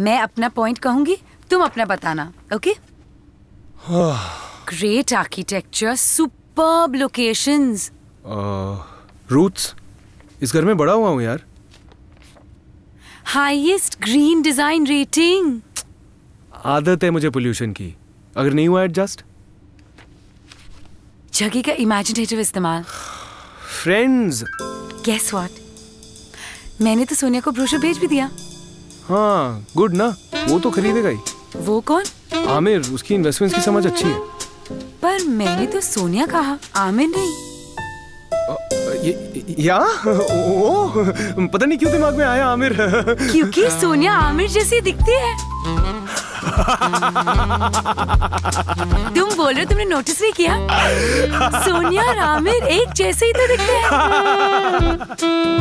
मैं अपना पॉइंट कहूँगी तुम अपना बताना okay great architecture superb locations routes इस घर में बड़ा हुआ हूँ यार। हाईएस्ट ग्रीन डिज़ाइन रेटिंग आदत है मुझे पोल्यूशन की। अगर नहीं हुआ एडजस्ट जगह का इमेजिनेटिव इस्तेमाल। फ्रेंड्स गेस व्हाट मैंने तो सोनिया को ब्रोशर भेज भी दिया। हाँ गुड ना? वो तो खरीदेगा ही वो कौन? आमिर उसकी इन्वेस्टमेंट्स की समझ अच्छी है। पर मैंने तो सोनिया कहा आमिर नहीं। ये, या? ओ पता नहीं क्यों दिमाग में आया आमिर। क्योंकि सोनिया आमिर जैसी दिखती है। तुम बोल रहे हो तुमने नोटिस नहीं किया? सोनिया और आमिर एक जैसे ही तो दिखते हैं।